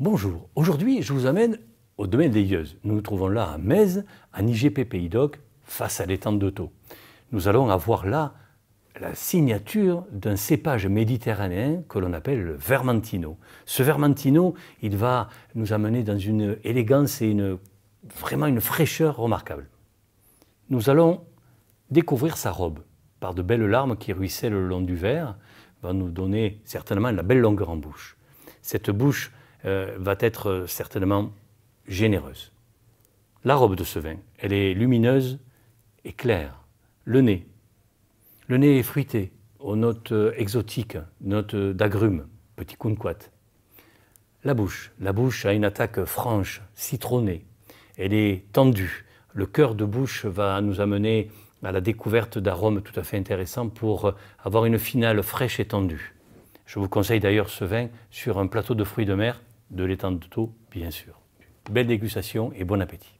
Bonjour, aujourd'hui je vous amène au domaine des Yeuses. Nous nous trouvons là à Metz, en IGP Pays d'Oc, face à l'étang de. Nous allons avoir là la signature d'un cépage méditerranéen que l'on appelle le Vermentino. Ce Vermentino, il va nous amener dans une élégance et une, vraiment une fraîcheur remarquable. Nous allons découvrir sa robe par de belles larmes qui ruissellent le long du verre, va nous donner certainement la belle longueur en bouche. Cette bouche euh, va être certainement généreuse. La robe de ce vin, elle est lumineuse et claire. Le nez, le nez est fruité, aux notes exotiques, notes d'agrumes, petit kumquat. La bouche, la bouche a une attaque franche, citronnée. Elle est tendue. Le cœur de bouche va nous amener à la découverte d'arômes tout à fait intéressants pour avoir une finale fraîche et tendue. Je vous conseille d'ailleurs ce vin sur un plateau de fruits de mer de l'étang de Taux, bien sûr. Belle dégustation et bon appétit.